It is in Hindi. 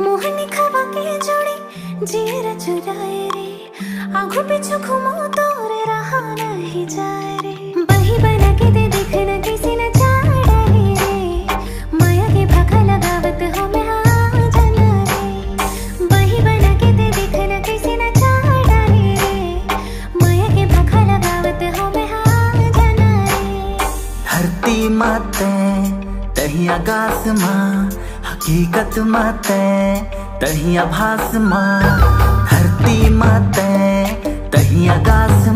मोहनी खवा के जोड़ी, जीर चुराए रे। आँखों पीछू घुमो तो रे, रहा नहीं जाए रे। बही बना के दे देख न किसी न चाड़े रे। माया के भाखा लगावत हो मैं हाँ जाना रे। बही बना के दे देख न किसी न चाड़े रे। माया के भाखा लगावत हो मैं हाँ जाना रे। धरती माते तही आकाश माँ हकीकत माते तही आभास माँ धरती माते तही आकाश